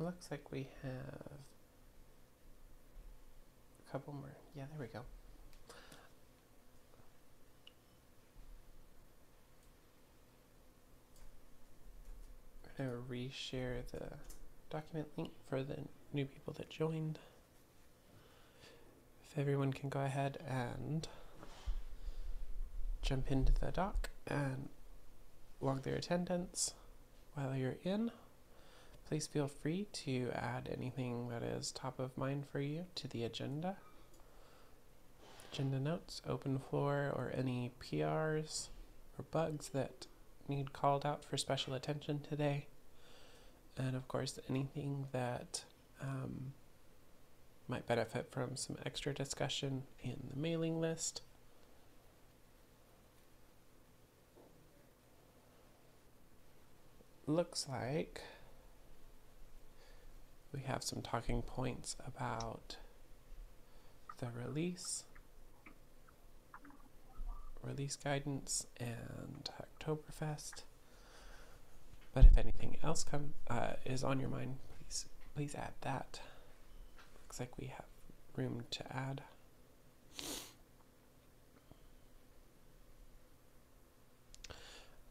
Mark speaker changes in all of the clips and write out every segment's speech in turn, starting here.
Speaker 1: Looks like we have a couple more. Yeah, there we go. I'm going to reshare the document link for the new people that joined. If everyone can go ahead and jump into the doc and log their attendance while you're in. Please feel free to add anything that is top of mind for you to the agenda. Agenda notes, open floor, or any PRs or bugs that need called out for special attention today. And of course, anything that um, might benefit from some extra discussion in the mailing list. Looks like we have some talking points about the release, release guidance, and Hacktoberfest. But if anything else come uh, is on your mind, please please add that. Looks like we have room to add.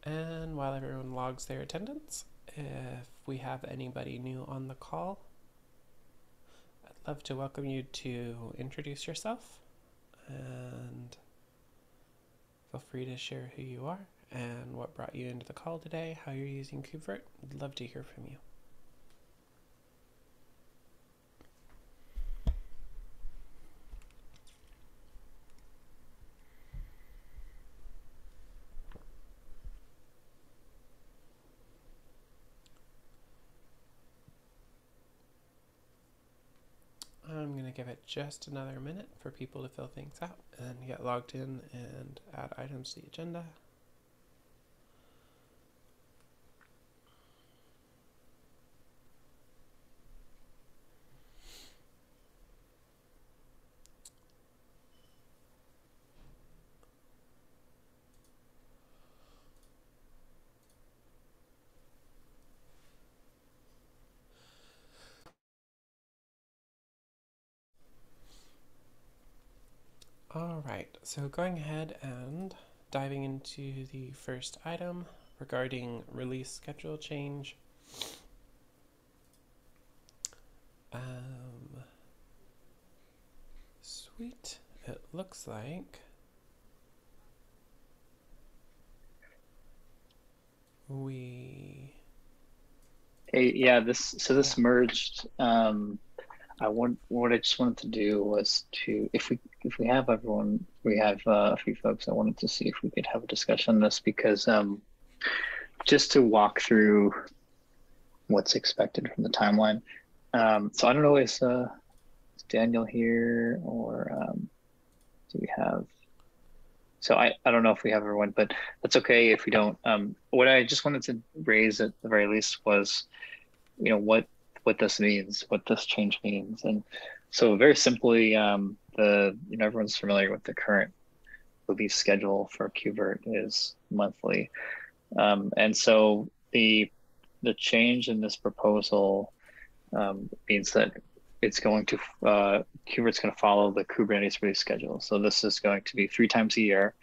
Speaker 1: And while everyone logs their attendance, if we have anybody new on the call, love to welcome you to introduce yourself and feel free to share who you are and what brought you into the call today, how you're using KubeVirt. I'd love to hear from you. I'm going to give it just another minute for people to fill things out and get logged in and add items to the agenda. All right, so going ahead and diving into the first item regarding release schedule change. Um, sweet, it looks like we.
Speaker 2: Hey, yeah, this so this merged. Um, I want what I just wanted to do was to if we if we have everyone we have uh, a few folks I wanted to see if we could have a discussion on this because um, just to walk through what's expected from the timeline. Um, so I don't know is, uh, is Daniel here or um, do we have? So I, I don't know if we have everyone, but that's okay if we don't. Um, what I just wanted to raise at the very least was, you know, what what this means, what this change means. And so very simply, um, the you know everyone's familiar with the current release schedule for KubeVirt is monthly. Um, and so the the change in this proposal um, means that it's going to uh, KubeVirt's going to follow the Kubernetes release schedule. So this is going to be three times a year,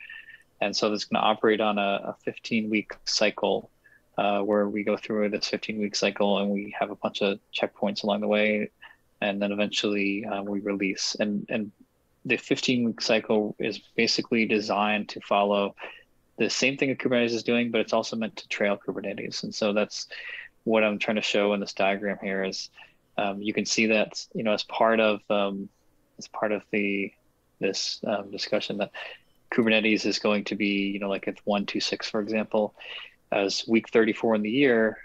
Speaker 2: and so it's going to operate on a, a 15 week cycle uh, where we go through this 15 week cycle and we have a bunch of checkpoints along the way, and then eventually uh, we release. And and the 15 week cycle is basically designed to follow the same thing that Kubernetes is doing, but it's also meant to trail Kubernetes. And so that's what I'm trying to show in this diagram here is um, you can see that you know as part of um, as part of the this um, discussion that Kubernetes is going to be you know like at one two six for example as week 34 in the year,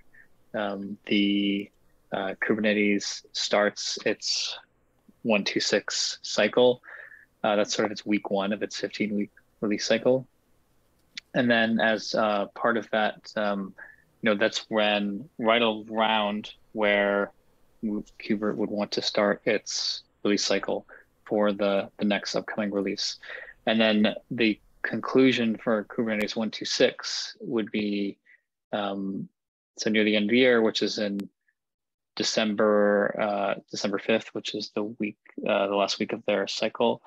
Speaker 2: um, the uh, Kubernetes starts its 126 cycle. Uh, that's sort of its week one of its 15 week release cycle. And then as uh, part of that, um, you know, that's when right around where KubeVirt would want to start its release cycle for the, the next upcoming release. And then the conclusion for Kubernetes 126 would be um, so near the end of the year, which is in December uh, December fifth, which is the week uh, the last week of their cycle,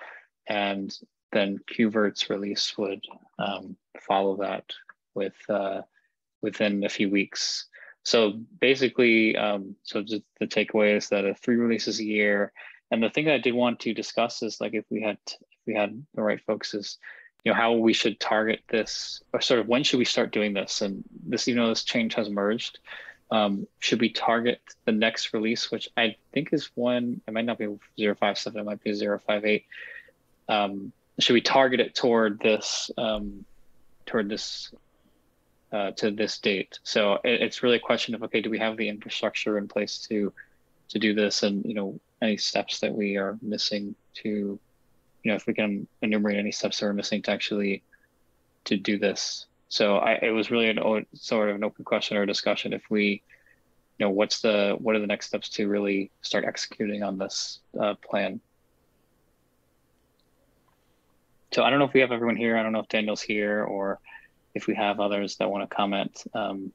Speaker 2: and then KubeVirt's release would um, follow that with uh, within a few weeks. So basically, um, so the, the takeaway is that a three releases a year. And the thing that I did want to discuss is like if we had if we had the right folks is you know how we should target this or sort of when should we start doing this? And this even though this change has merged um, should we target the next release which i think is one it might not be 057 it might be 058 um, should we target it toward this um, toward this uh, to this date? So it, it's really a question of okay do we have the infrastructure in place to to do this? And you know any steps that we are missing to know, if we can enumerate any steps that we're missing to actually to do this. So I, it was really an sort of an open question or discussion. If we, you know, what's the what are the next steps to really start executing on this uh, plan? So I don't know if we have everyone here. I don't know if Daniel's here or if we have others that want to comment. Um,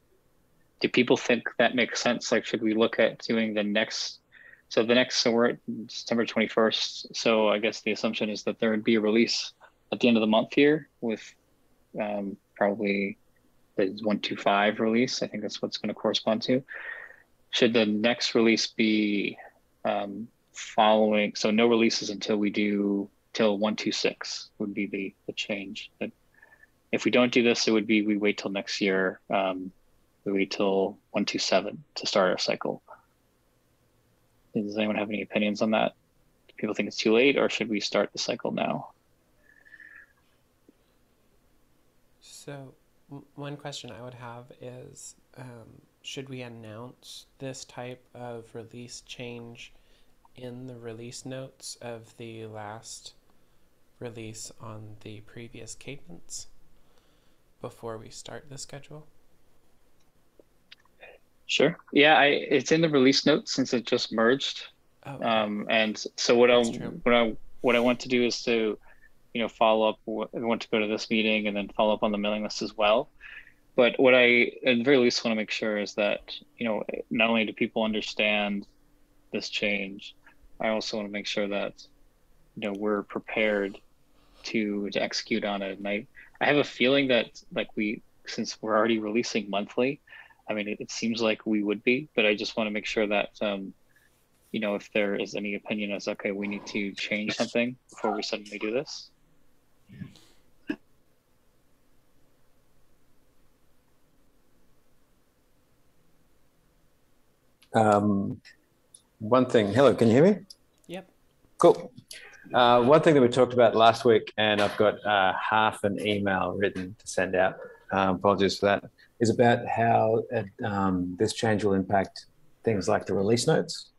Speaker 2: do people think that makes sense? Like, should we look at doing the next so the next, so we're at September 21st. So I guess the assumption is that there would be a release at the end of the month here with um, probably the 125 release. I think that's what's going to correspond to. Should the next release be um, following? So no releases until we do till 126 would be the, the change. But if we don't do this, it would be we wait till next year. Um, we wait till 127 to start our cycle. Does anyone have any opinions on that? Do people think it's too late or should we start the cycle now?
Speaker 1: So one question I would have is, um, should we announce this type of release change in the release notes of the last release on the previous cadence before we start the schedule?
Speaker 2: Sure. Yeah, I it's in the release notes since it just merged. Oh, um, and so what I what I what I want to do is to, you know, follow up. I want to go to this meeting and then follow up on the mailing list as well. But what I at the very least want to make sure is that you know not only do people understand this change, I also want to make sure that you know we're prepared to to execute on it. And I I have a feeling that like we since we're already releasing monthly, I mean, it, it, seems like we would be, but I just want to make sure that, um, you know, if there is any opinion as, okay, we need to change something before we suddenly do this.
Speaker 3: Um, one thing, hello, can you hear me?
Speaker 1: Yep.
Speaker 3: Cool. Uh, one thing that we talked about last week, and I've got uh, half an email written to send out. Um, apologies for that is about how um, this change will impact things like the release notes,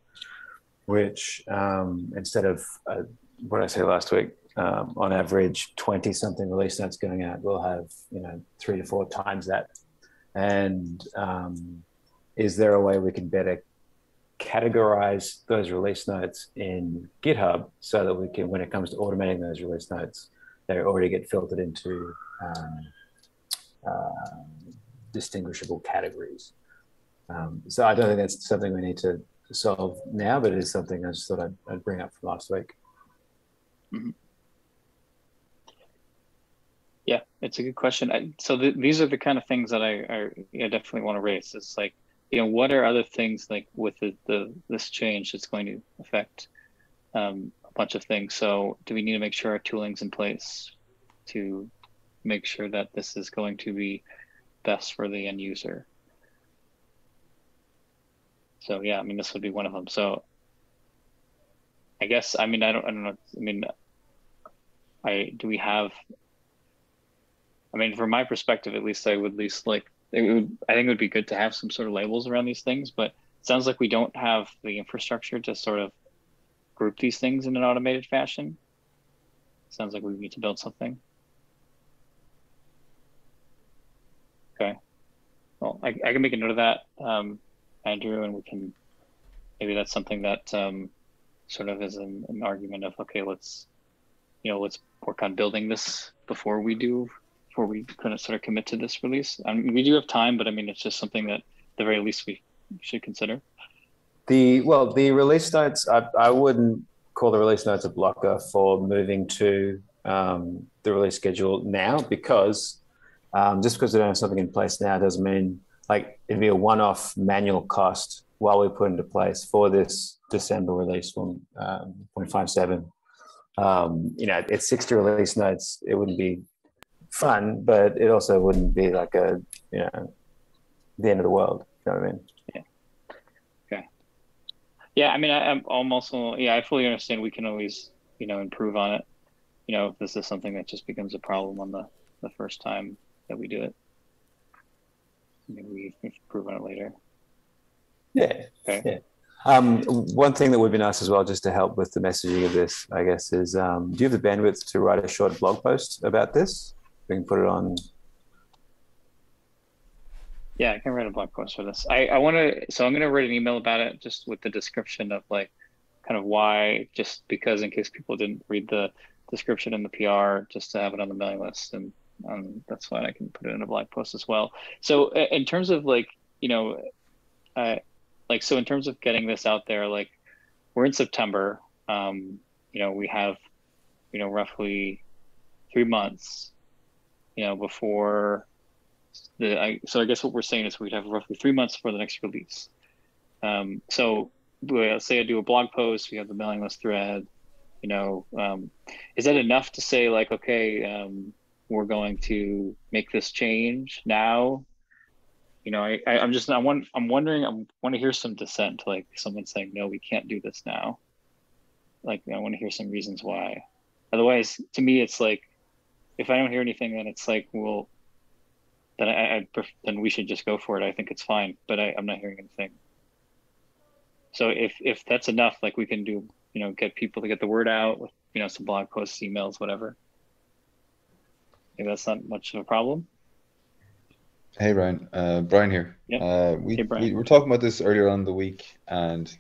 Speaker 3: which um, instead of uh, what I say last week, um, on average 20 something release notes going out, we'll have, you know, three to four times that. And um, is there a way we can better categorize those release notes in GitHub so that we can, when it comes to automating those release notes, they already get filtered into um, uh, distinguishable categories. Um, so I don't think that's something we need to solve now, but it is something I just thought I'd, I'd bring up from last week.
Speaker 2: Mm-hmm. Yeah, it's a good question. I, so the, these are the kind of things that I, I, I, definitely want to raise. It's like, you know, what are other things like with the, the this change that's going to affect um, a bunch of things? So do we need to make sure our tooling's in place to make sure that this is going to be best for the end user. So yeah, I mean, this would be one of them. So I guess, I mean, I don't, I don't know. I mean, I, do we have, I mean, from my perspective, at least I would least like, it would, I think it would be good to have some sort of labels around these things, but it sounds like we don't have the infrastructure to sort of group these things in an automated fashion. Sounds like we need to build something. Okay. Well, I, I can make a note of that, um, Andrew, and we can, maybe that's something that um, sort of is an, an argument of, okay, let's, you know, let's work on building this before we do, before we kind of sort of commit to this release. I mean, we do have time, but I mean, it's just something that the very least we should consider.
Speaker 3: The well, the release notes. I, I wouldn't call the release notes a blocker for moving to um, the release schedule now because um, just because we don't have something in place now doesn't mean like it'd be a one-off manual cost while we put into place for this December release from um, 0.57. Um, you know, it's 60 release notes. It wouldn't be fun, but it also wouldn't be like a you know the end of the world. You know what I mean?
Speaker 2: Yeah, Okay. Yeah, I mean, I, I'm almost, yeah, I fully understand we can always, you know, improve on it. You know, if this is something that just becomes a problem on the, the first time that we do it, maybe we can improve on it later.
Speaker 3: Yeah.
Speaker 2: Okay.
Speaker 3: Yeah. Um, one thing that would be nice as well, just to help with the messaging of this, I guess, is um, do you have the bandwidth to write a short blog post about this? We can put it on.
Speaker 2: Yeah, I can write a blog post for this. I, I want to, so I'm going to write an email about it just with the description of like kind of why, just because in case people didn't read the description in the PR, just to have it on the mailing list. And um, that's fine. I can put it in a blog post as well. So uh, in terms of like, you know, uh, like, so in terms of getting this out there, like we're in September, um, you know, we have, you know, roughly three months, you know, before the I, so I guess what we're saying is we'd have roughly three months for the next release. Um, so well, say I do a blog post, we have the mailing list thread. You know, um, is that enough to say like, okay, um, we're going to make this change now? You know, I, I am just I want I'm wondering I want to hear some dissent, like someone saying no, we can't do this now. Like I want to hear some reasons why. Otherwise, to me, it's like if I don't hear anything, then it's like, well, then I, I then we should just go for it. I think it's fine, but I, I'm not hearing anything. So if if that's enough, like we can do, you know, get people to get the word out with, you know, some blog posts, emails, whatever. Maybe that's not much of a problem.
Speaker 4: Hey Ryan, uh, Brian here.
Speaker 2: Yeah.
Speaker 4: Uh, we,
Speaker 2: Hey, Brian.
Speaker 4: we were talking about this earlier on in the week, and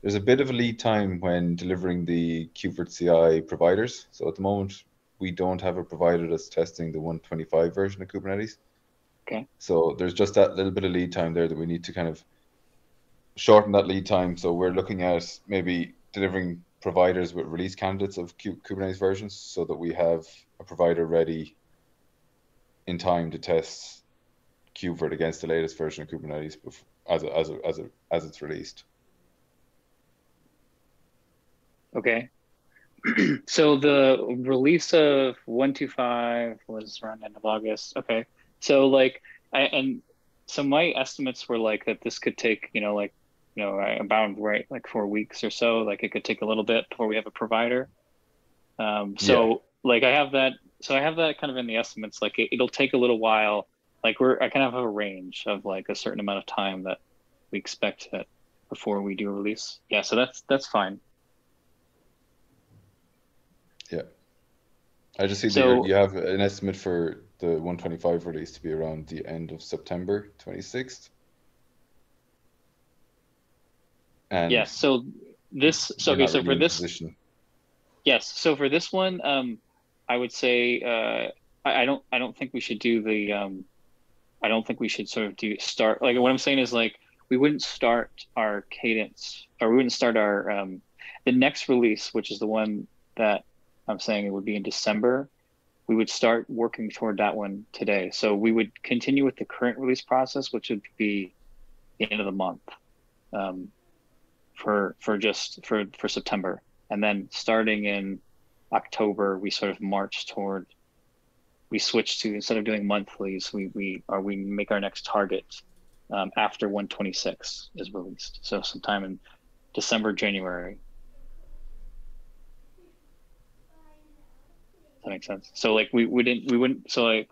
Speaker 4: there's a bit of a lead time when delivering the KubeVirt CI providers. So at the moment, we don't have a provider that's testing the 125 version of Kubernetes.
Speaker 2: Okay.
Speaker 4: So there's just that little bit of lead time there that we need to kind of shorten that lead time. So we're looking at maybe delivering providers with release candidates of Ku- Kubernetes versions so that we have a provider ready in time to test KubeVirt against the latest version of Kubernetes bef- as a, as a, as a, as it's released.
Speaker 2: Okay. so the release of 125 was around end of August. Okay. So like I and so my estimates were like that this could take, you know, like, you know, about right like four weeks or so. Like it could take a little bit before we have a provider. Um so like I have that so I have that kind of in the estimates. Like it, it'll take a little while. Like we're I kind of have a range of like a certain amount of time that we expect that before we do a release. Yeah, so that's that's fine.
Speaker 4: Yeah, I just see that
Speaker 2: So-
Speaker 4: you're- you have an estimate for the 125 release to be around the end of September 26th. And
Speaker 2: Yes. So this. So okay. So for this.
Speaker 4: position-
Speaker 2: Yes. So for this one, um, I would say uh, I, I don't. I don't think we should do the. Um, I don't think we should sort of do start. Like what I'm saying is like we wouldn't start our cadence, or we wouldn't start our um, the next release, which is the one that I'm saying it would be in December. We would start working toward that one today. So we would continue with the current release process, which would be the end of the month. Um, for for just for for September, and then starting in October, we sort of march toward. We switch to instead of doing monthlies, we we are we make our next target um, after 126 is released. So sometime in December, January. That makes sense? So like we wouldn't we wouldn't so like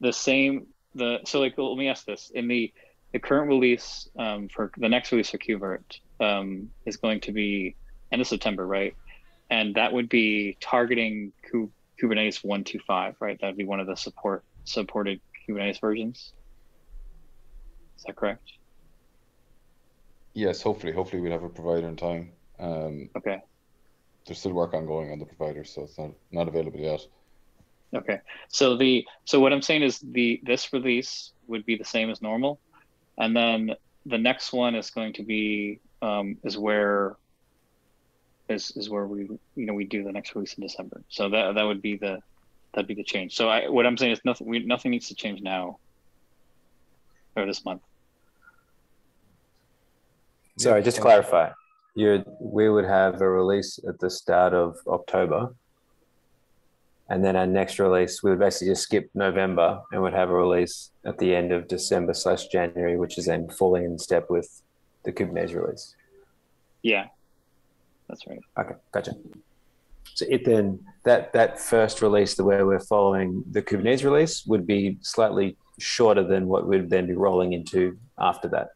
Speaker 2: the same the so like let me ask this in the the current release um, for the next release for KubeVirt um, is going to be end of September, right? And that would be targeting Ku- Kubernetes 125, right? That would be one of the support supported Kubernetes versions. Is that correct?
Speaker 4: Yes, hopefully, hopefully we'll have a provider in time. Um,
Speaker 2: Okay.
Speaker 4: there's still work ongoing on the provider, so it's not not available yet.
Speaker 2: Okay. So the so what I'm saying is the this release would be the same as normal, and then the next one is going to be um, is where is is where we you know we do the next release in December. So that that would be the that'd be the change. So I what I'm saying is nothing we nothing needs to change now or this month.
Speaker 3: Sorry, just to clarify. You, we would have a release at the start of October, and then our next release, we would basically just skip November and would have a release at the end of December slash January, which is then fully in step with the Kubernetes release.
Speaker 2: Yeah, that's right.
Speaker 3: Okay, gotcha. So it then that that first release, the way we're following the Kubernetes release, would be slightly shorter than what we'd then be rolling into after that.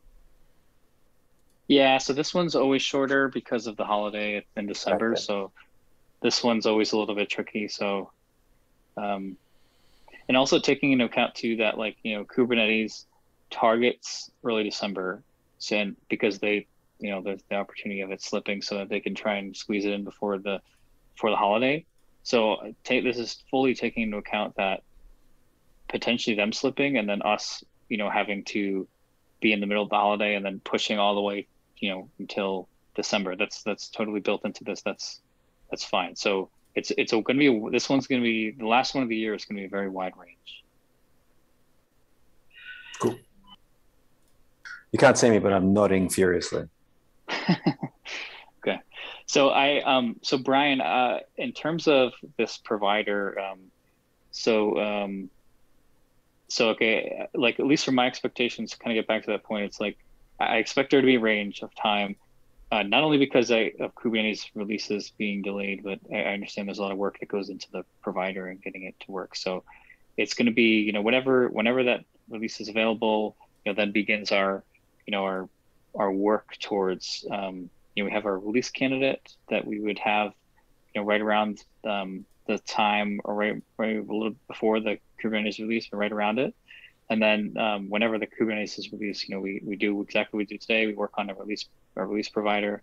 Speaker 2: Yeah, so this one's always shorter because of the holiday in December.
Speaker 3: Okay.
Speaker 2: So this one's always a little bit tricky. So, um, and also taking into account too that like you know Kubernetes targets early December, so and because they you know there's the opportunity of it slipping, so that they can try and squeeze it in before the before the holiday. So uh, take this is fully taking into account that potentially them slipping and then us you know having to be in the middle of the holiday and then pushing all the way you know until December. That's that's totally built into this. That's that's fine. So it's it's going to be a, this one's going to be the last one of the year is going to be a very wide range. Cool.
Speaker 3: You can't see me, but I'm nodding furiously.
Speaker 2: okay, so I um so Brian uh in terms of this provider um so um so okay like at least from my expectations kind of get back to that point it's like I expect there to be a range of time uh, not only because I, of Kubernetes releases being delayed, but I, I understand there's a lot of work that goes into the provider and getting it to work. So it's going to be, you know, whenever whenever that release is available, you know, then begins our, you know, our our work towards, um, you know, we have our release candidate that we would have, you know, right around um, the time or right, right a little before the Kubernetes release, but right around it. And then um, whenever the Kubernetes is released, you know, we, we do exactly what we do today. We work on a release a release provider,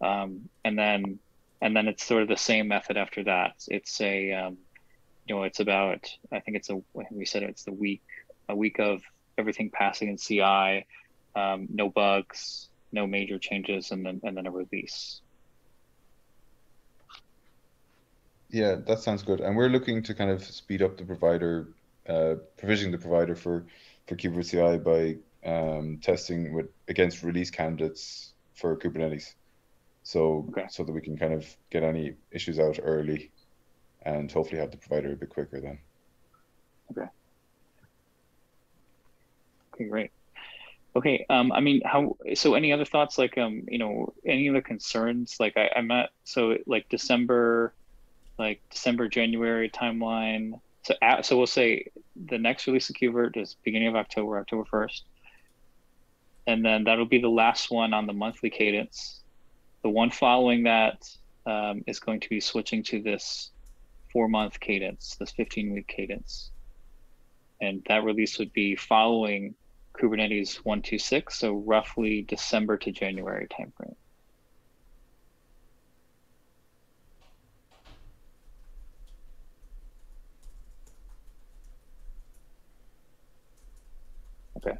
Speaker 2: um, and then and then it's sort of the same method after that. It's a um, you know it's about I think it's a we said it's the week a week of everything passing in CI, um, no bugs, no major changes, and then and then a release.
Speaker 4: Yeah, that sounds good. And we're looking to kind of speed up the provider, uh, provisioning the provider for for Kubernetes CI by um, testing with against release candidates for Kubernetes. So
Speaker 2: Okay.
Speaker 4: so that we can kind of get any issues out early, and hopefully have the provider a bit quicker then.
Speaker 2: Okay, great. Okay, um, I mean, how, so any other thoughts, like, um, you know, any other concerns? Like, I, I'm at, so like December, like December, January timeline. So, at, so we'll say the next release of KubeVirt is beginning of October, October 1st. And then that'll be the last one on the monthly cadence. The one following that um, is going to be switching to this four month cadence, this 15 week cadence and that release would be following Kubernetes 126, so roughly December to January timeframe. Okay.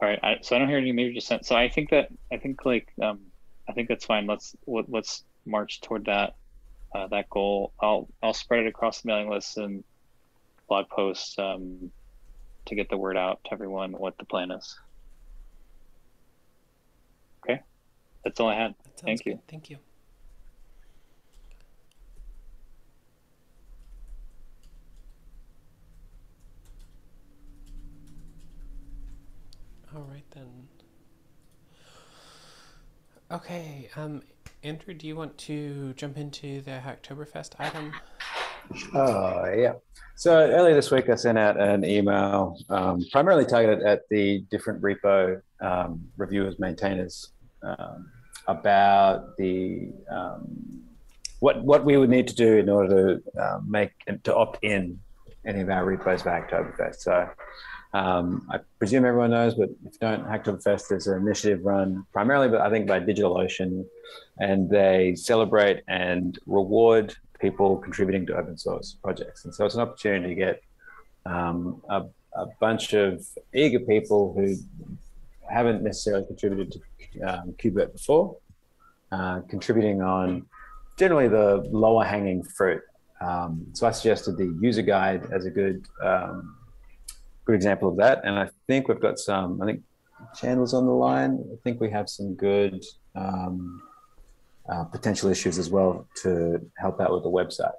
Speaker 2: All right. I, so I don't hear any major dissent. So I think that I think like um, I think that's fine. Let's let, let's march toward that uh, that goal. I'll I'll spread it across the mailing list and blog posts um, to get the word out to everyone what the plan is. Okay, that's all I had. Thank you.
Speaker 1: good. Thank you. All right then. Okay, um, Andrew, do you want to jump into the Hacktoberfest item?
Speaker 3: Oh, yeah. So earlier this week, I sent out an email um, primarily targeted at the different repo um, reviewers, maintainers um, about the um, what what we would need to do in order to uh, make to opt in any of our repos for Hacktoberfest. So um, I presume everyone knows, but if you don't, Hacktoberfest is an initiative run primarily, but I think by DigitalOcean, and they celebrate and reward people contributing to open source projects. And so it's an opportunity to get um, a, a bunch of eager people who haven't necessarily contributed to um, KubeVirt before, uh, contributing on generally the lower hanging fruit. Um, so I suggested the user guide as a good um, good example of that. And I think we've got some, I think Chandler's on the line. I think we have some good um, uh, potential issues as well to help out with the website.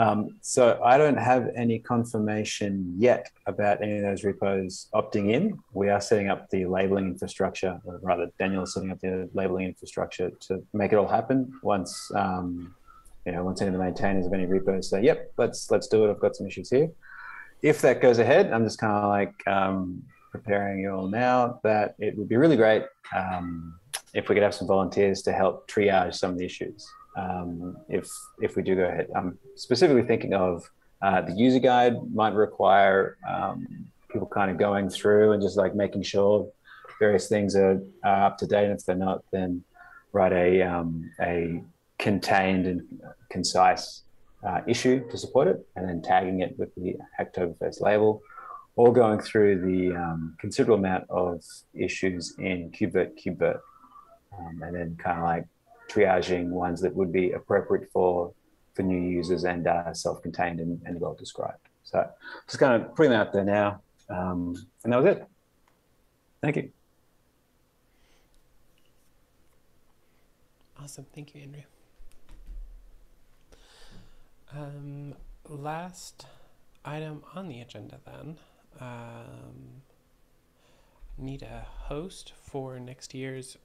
Speaker 3: Um, so I don't have any confirmation yet about any of those repos opting in. We are setting up the labeling infrastructure, or rather, Daniel is setting up the labeling infrastructure to make it all happen. Once um, you know, once any of the maintainers of any repos say, "Yep, let's let's do it," I've got some issues here. If that goes ahead, I'm just kind of like um, preparing you all now that it would be really great um, if we could have some volunteers to help triage some of the issues um, if if we do go ahead. I'm specifically thinking of uh, the user guide might require um, people kind of going through and just like making sure various things are, are up to date. And if they're not, then write a um, a contained and concise uh, issue to support it, and then tagging it with the Hacktoberfest label, or going through the um, considerable amount of issues in KubeVirt, KubeVirt, um, and then kind of like triaging ones that would be appropriate for for new users and uh, self-contained and, and, well described. So just kind of putting that out there now, um, and that was it. Thank you.
Speaker 1: Awesome, thank you, Andrew. Um, last item on the agenda then. Um, need a host for next year's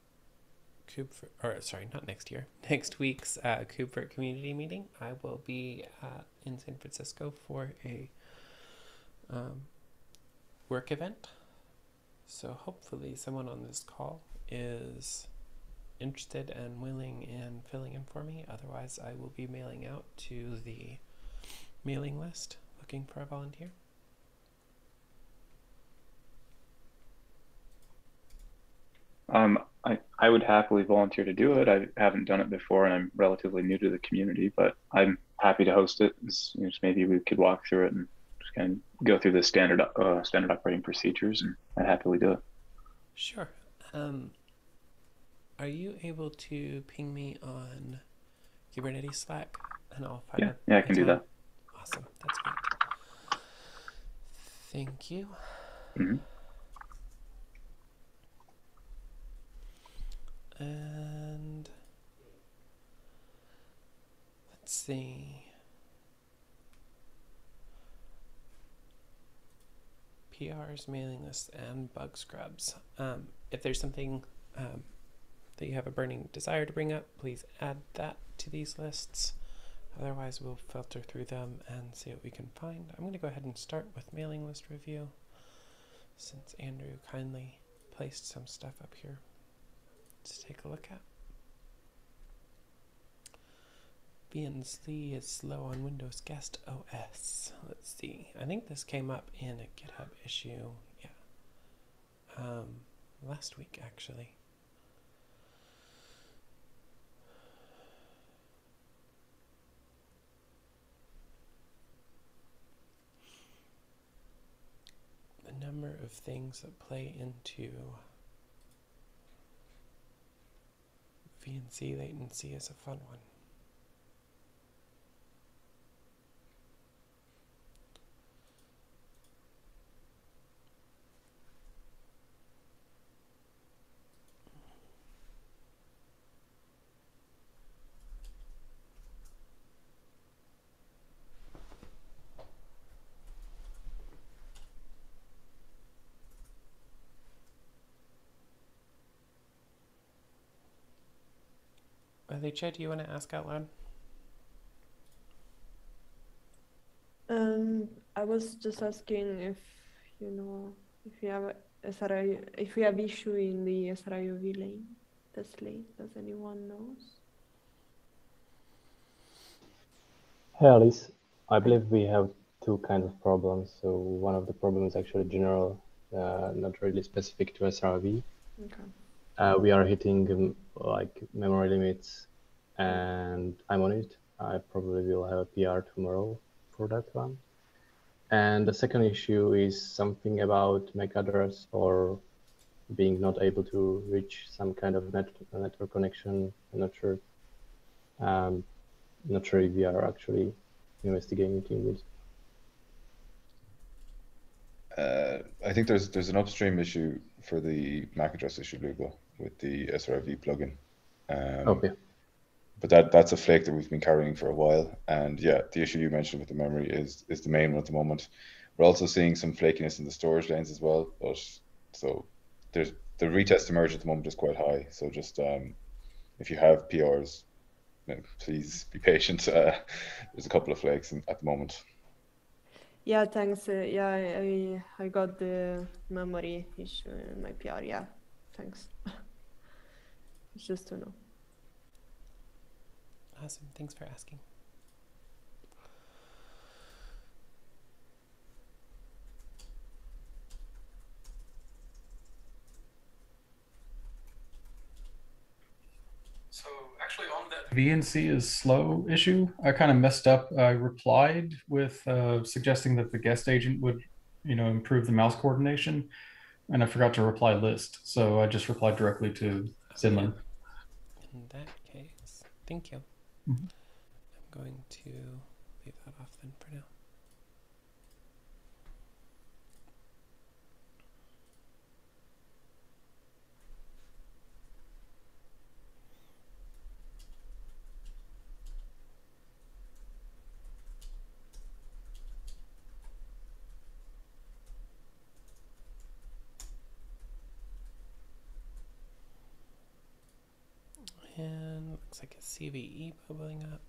Speaker 1: Cube or sorry, not next year, next week's uh, KubeVirt community meeting. I will be uh, in San Francisco for a um, work event. So hopefully, someone on this call is interested and willing in filling in for me. Otherwise, I will be mailing out to the mailing list looking for a volunteer.
Speaker 5: Um, I, would happily volunteer to do it. I haven't done it before and I'm relatively new to the community, but I'm happy to host it. It's, you know, maybe we could walk through it and just kind of go through the standard uh, standard operating procedures and I'd happily do it.
Speaker 1: Sure. Um, are you able to ping me on Kubernetes Slack and I'll find
Speaker 5: Yeah, yeah, I can do that.
Speaker 1: Awesome. That's great. Thank you.
Speaker 5: Mhm.
Speaker 1: And let's see. PRs, mailing lists, and bug scrubs. Um, if there's something um, that you have a burning desire to bring up, please add that to these lists. Otherwise, we'll filter through them and see what we can find. I'm going to go ahead and start with mailing list review since Andrew kindly placed some stuff up here look at. VNC is slow on Windows Guest OS. Let's see. I think this came up in a GitHub issue. Yeah. Um, last week, actually. The number of things that play into VNC latency is a fun one. Alicia, do you want to ask out loud?
Speaker 6: Um, I was just asking if you know if you have a SRI, if we have issue in the SRIOV lane, test lane. Does anyone knows?
Speaker 7: Hey Alice, I believe we have two kinds of problems. So one of the problems is actually general, uh, not really specific to SRIOV.
Speaker 6: Okay.
Speaker 7: Uh, we are hitting um, like memory limits and I'm on it. I probably will have a PR tomorrow for that one. And the second issue is something about MAC address or being not able to reach some kind of net, network connection. I'm not sure. Um, not sure if we are actually investigating this.
Speaker 4: Uh, I think there's there's an upstream issue for the MAC address issue, Lugo, with the SRIOV plugin. Um,
Speaker 7: Okay.
Speaker 4: But that that's a flake that we've been carrying for a while, and yeah, the issue you mentioned with the memory is is the main one at the moment. We're also seeing some flakiness in the storage lanes as well, but so there's the retest emerge at the moment is quite high. So just um, if you have PRs, please be patient. Uh, there's a couple of flakes in, at the moment.
Speaker 6: Yeah, thanks. Uh, yeah, I I got the memory issue in my PR. Yeah, thanks. just to know.
Speaker 1: Awesome. Thanks for asking.
Speaker 8: So actually on that VNC is slow issue, I kind of messed up. I replied with uh, suggesting that the guest agent would, you know, improve the mouse coordination, and I forgot to reply list. So I just replied directly to Zinlin.
Speaker 1: In that case, thank you.
Speaker 8: Mhm.
Speaker 1: I'm going to leave that off then for now. And looks like a CVE bubbling up.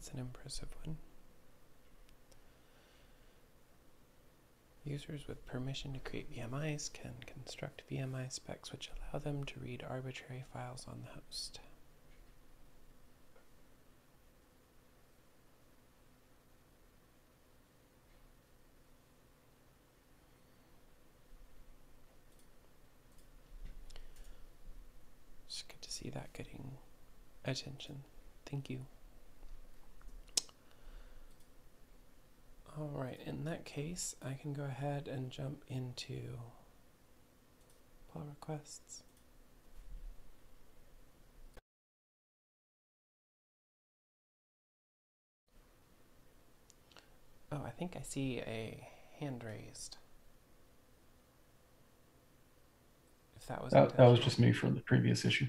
Speaker 1: That's an impressive one. Users with permission to create VMIs can construct VMI specs which allow them to read arbitrary files on the host. It's good to see that getting attention. Thank you. All right, in that case, I can go ahead and jump into pull requests. Oh, I think I see a hand raised. If that was
Speaker 8: That, that was just me for the previous issue.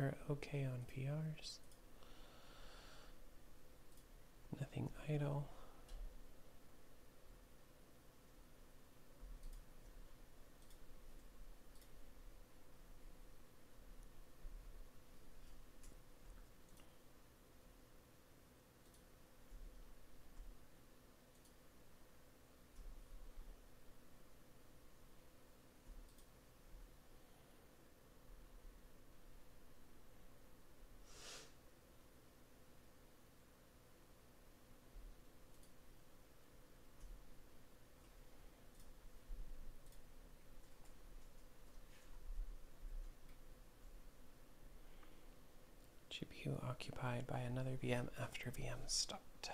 Speaker 1: We're okay on PRs. Nothing idle. GPU occupied by another VM after VM stopped.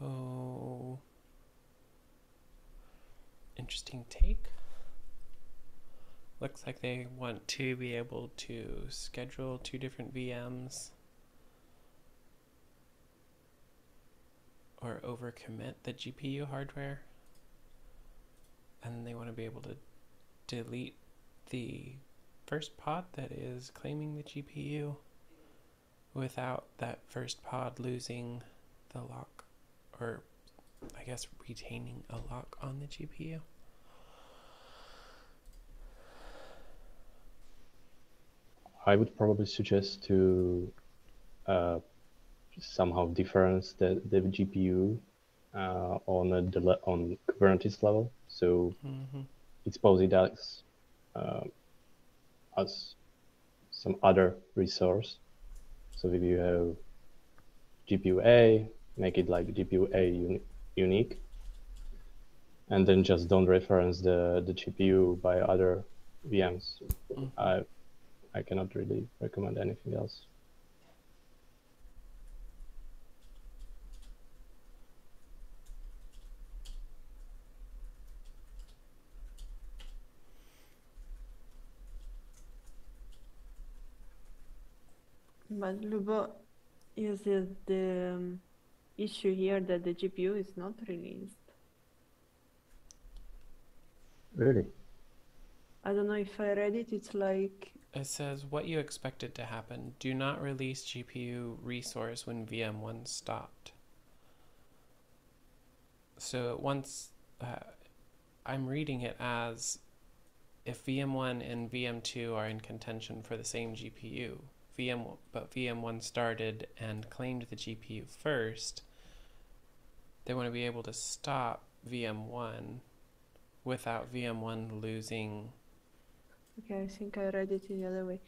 Speaker 1: So interesting take. Looks like they want to be able to schedule two different VMs or overcommit the GPU hardware. And they want to be able to delete the first pod that is claiming the GPU without that first pod losing the lock or I guess retaining a lock on the GPU.
Speaker 7: I would probably suggest to uh, somehow difference the, the GPU uh, on a on Kubernetes level. So
Speaker 1: Mm-hmm.
Speaker 7: expose it as uh, as some other resource. So if you have GPU A, make it like GPU A uni- unique, and then just don't reference the the GPU by other VMs.
Speaker 1: Mhm.
Speaker 7: I I cannot really recommend anything else.
Speaker 6: But Lubo, is it the um, issue here that the GPU is not released?
Speaker 7: Really?
Speaker 6: I don't know if I read it. It's like
Speaker 1: It says what you expected to happen. Do not release GPU resource when VM1 stopped. So once uh, I'm reading it as if VM1 and VM2 are in contention for the same GPU, VM but VM1 started and claimed the GPU first, they want to be able to stop VM1 without VM1 losing
Speaker 6: okay. I think I read it the other way.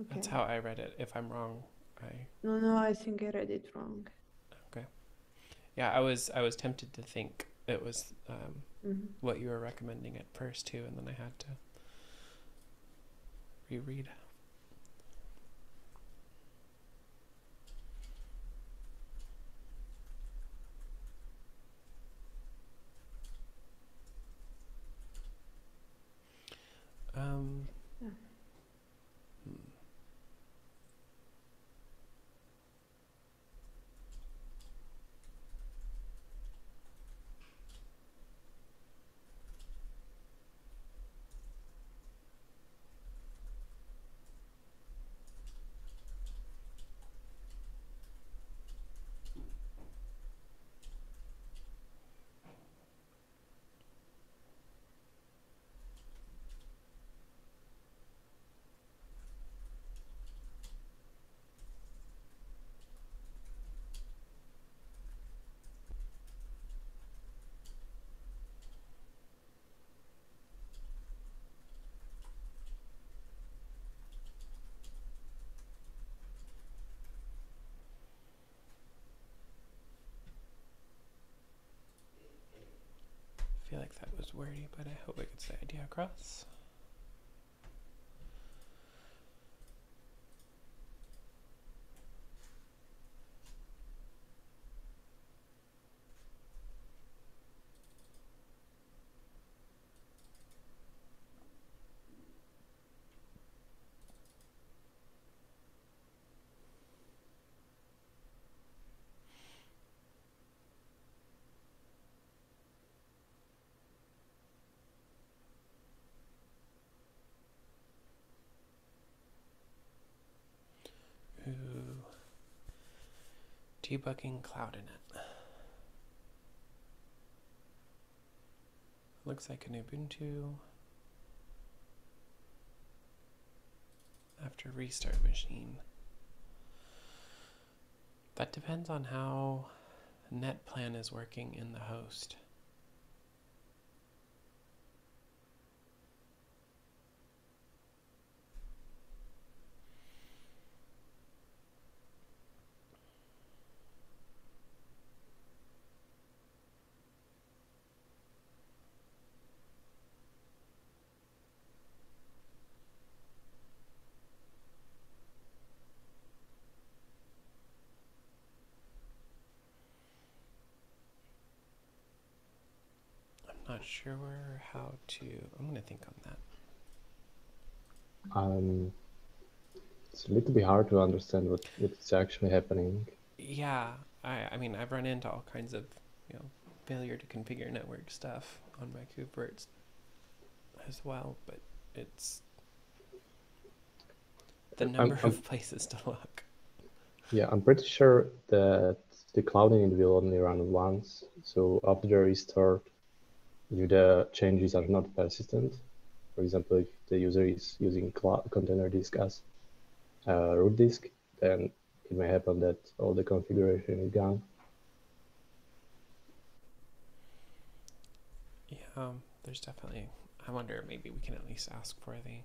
Speaker 6: Okay.
Speaker 1: That's how I read it. If I'm wrong, I
Speaker 6: No, no, I think I read it wrong. Okay.
Speaker 1: Yeah, I was I was tempted to think it was um,
Speaker 6: hmm
Speaker 1: what you were recommending at first too, and then I had to reread. Um.
Speaker 6: Yeah.
Speaker 1: hmm. I feel like that was wordy, but I hope I could the idea across. Debugging Cloud Init. Looks like an Ubuntu. After restart machine. That depends on how NetPlan is working in the host. I'm not sure how to. I'm going to think on that.
Speaker 7: Um, it's a little bit hard to understand what what's actually happening.
Speaker 1: Yeah, I, I mean, I've run into all kinds of, you know, failure to configure network stuff on my KubeVirt as well, but it's the
Speaker 7: I'm-
Speaker 1: number
Speaker 7: I'm-
Speaker 1: of places to look.
Speaker 7: Yeah, I'm pretty sure that the cloud init will only run once. So after the restart, if the changes are not persistent, for example, if the user is using container disk as uh, root disk, then it may happen that all the configuration is gone.
Speaker 1: Yeah, um, there's definitely. I wonder maybe we can at least ask for the.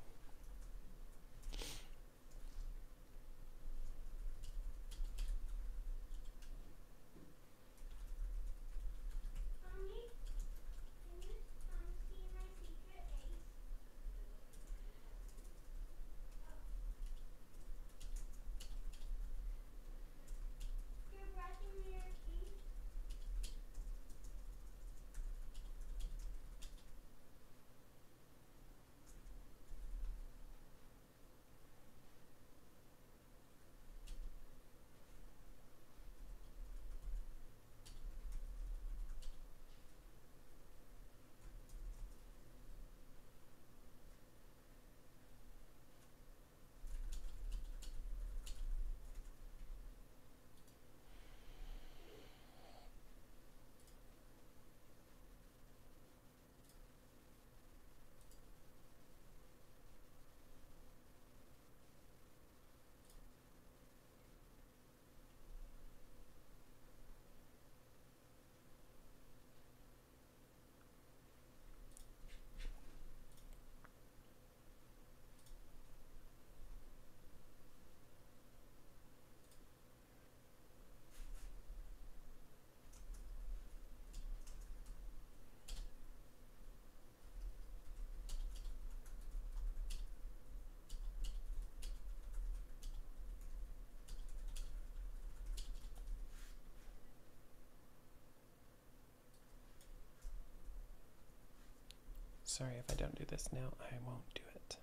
Speaker 1: Sorry if I don't do this now, I won't do it.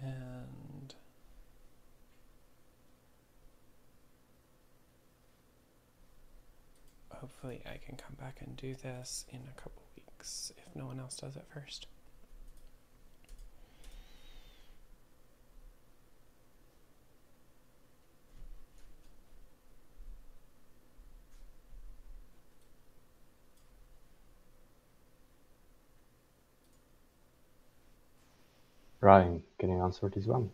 Speaker 1: And hopefully I can come back and do this in a couple weeks if no one else does it first.
Speaker 7: Ryan, can you answer this one?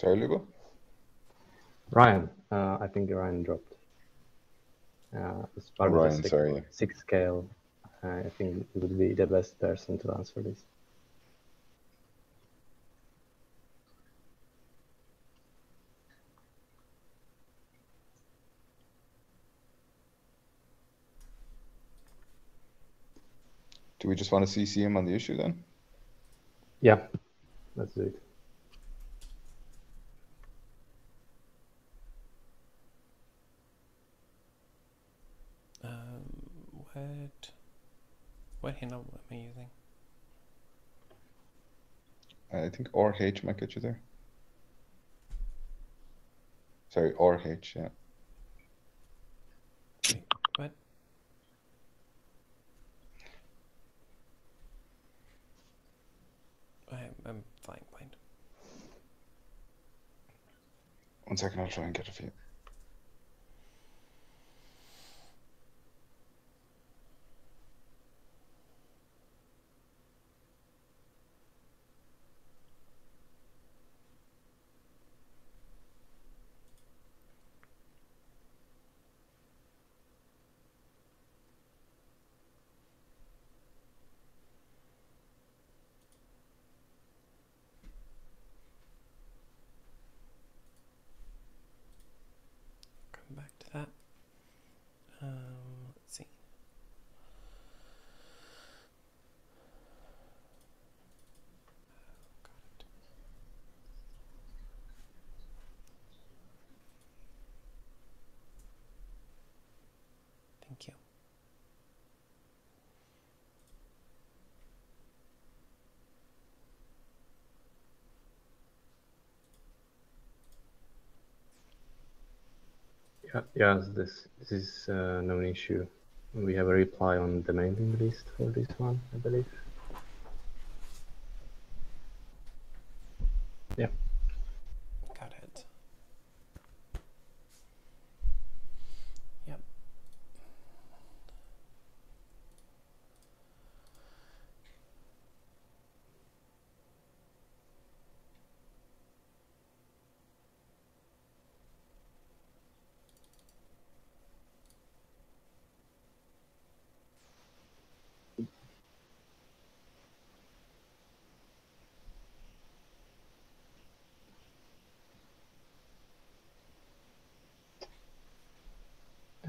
Speaker 4: Sorry, Lubo?
Speaker 7: Ryan, uh, I think Ryan dropped. Uh, part
Speaker 4: Ryan,
Speaker 7: of the six,
Speaker 4: sorry.
Speaker 7: SIG scale I think he would be the best person to answer this.
Speaker 4: Do we just want to CC him on the issue then?
Speaker 7: Yeah, let's do it.
Speaker 1: Um, what what handle am I using?
Speaker 4: I think RH might get you there. Sorry, RH, yeah.
Speaker 1: Wait, what? I'm, I'm flying blind.
Speaker 4: One second, I'll try and get a for you.
Speaker 1: Come back to that. Um, let's see. Got it. Thank you.
Speaker 7: Yeah, yes, this this is uh, no issue. We have a reply on the mailing list for this one, I believe. Yeah.
Speaker 1: Got it. Yep.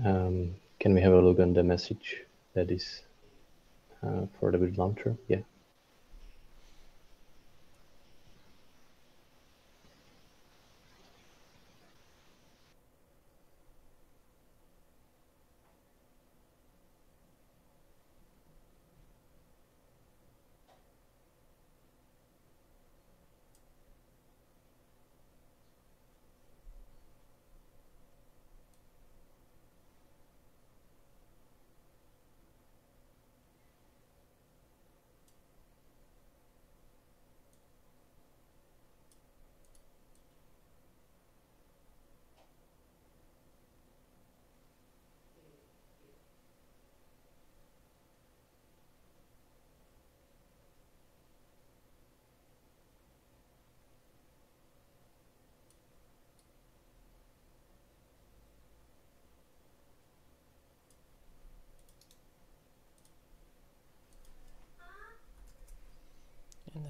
Speaker 7: Um, can we have a look on the message that is uh, for the virt-launcher? Yeah.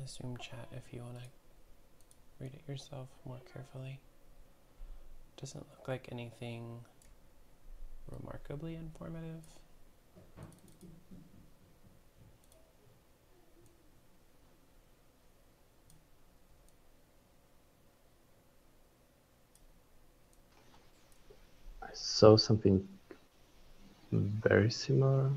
Speaker 1: Zoom chat, if you want to read it yourself more carefully. Doesn't look like anything remarkably informative.
Speaker 7: I saw something very similar.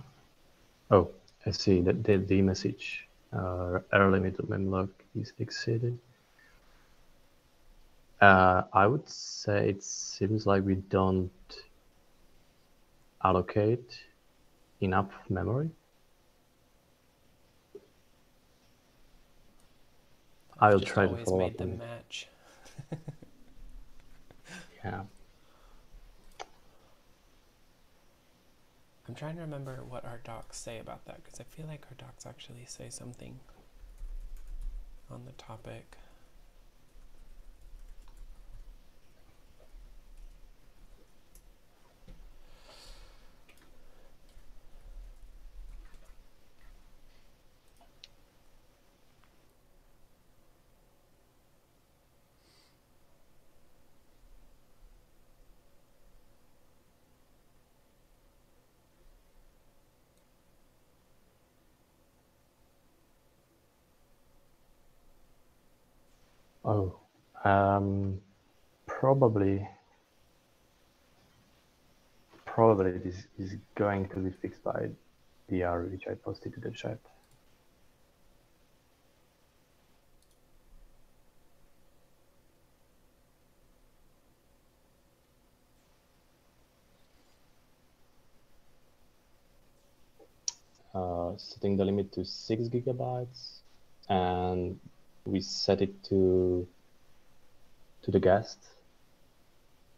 Speaker 7: Oh, I see that the, the message uh, error limit of memlock is exceeded. Uh, I would say it seems like we don't allocate enough memory. I'll
Speaker 1: Just
Speaker 7: try to follow up
Speaker 1: them match.
Speaker 7: Yeah.
Speaker 1: I'm trying to remember what our docs say about that because I feel like our docs actually say something on the topic.
Speaker 7: Oh, um, probably, probably this is going to be fixed by PR, which I posted to the chat. Uh, setting the limit to six gigabytes, and we set it to to the guest.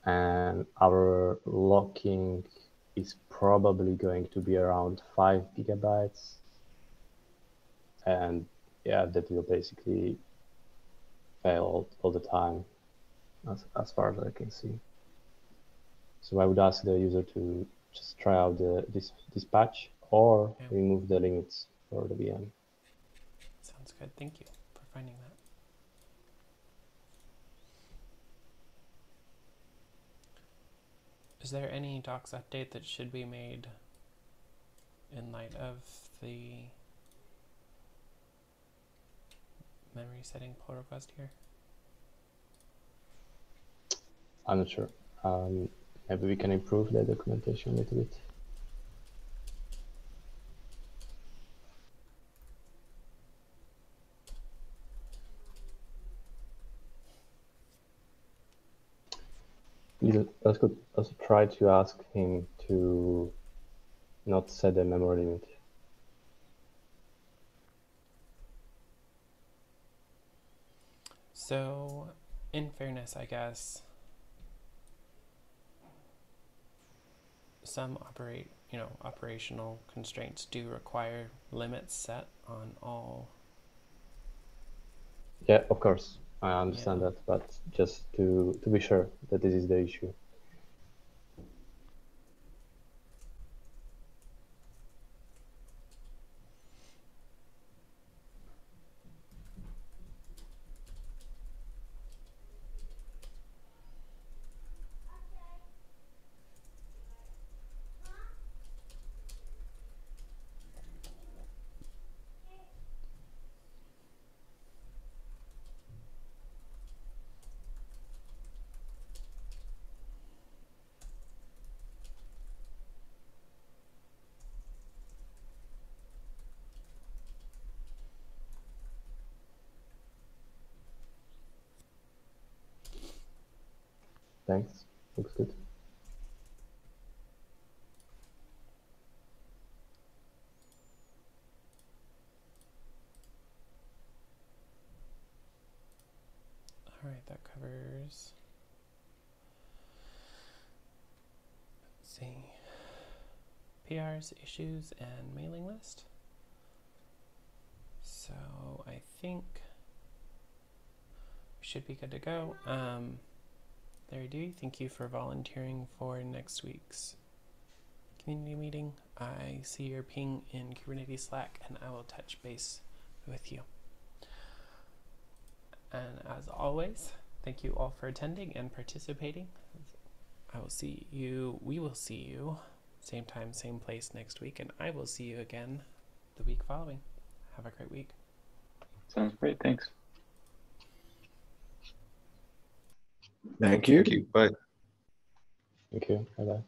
Speaker 7: And our locking is probably going to be around five gigabytes. And yeah that will basically fail all, all the time as, as far as i can see. So i would ask the user to just try out the this this patch or
Speaker 1: Yeah.
Speaker 7: remove the limits for the vm
Speaker 1: Sounds good. Thank you finding that. Is there any docs update that should be made in light of the memory setting pull request here?
Speaker 7: i'm not sure um, maybe we can improve the documentation a little bit Also could also try to ask him to not set a memory limit.
Speaker 1: So, in fairness, I guess some operate, you know, operational constraints do require limits set on all.
Speaker 7: Yeah, of course, I understand
Speaker 1: Yeah.
Speaker 7: that, but just to to be sure that this is the issue. Thanks. Looks good.
Speaker 1: All right, that covers. Let's see. PRs, issues, and mailing list. So I think we should be good to go. Um, Larry Dewey, thank you for volunteering for next week's community meeting. I see your ping in Kubernetes Slack, and I will touch base with you. And as always, thank you all for attending and participating. I will see you, we will see you, same time, same place next week, and I will see you again the week following. Have a great week.
Speaker 5: Sounds great. Thanks.
Speaker 3: Thank you.
Speaker 4: Thank you. Bye.
Speaker 7: Thank you. Bye bye.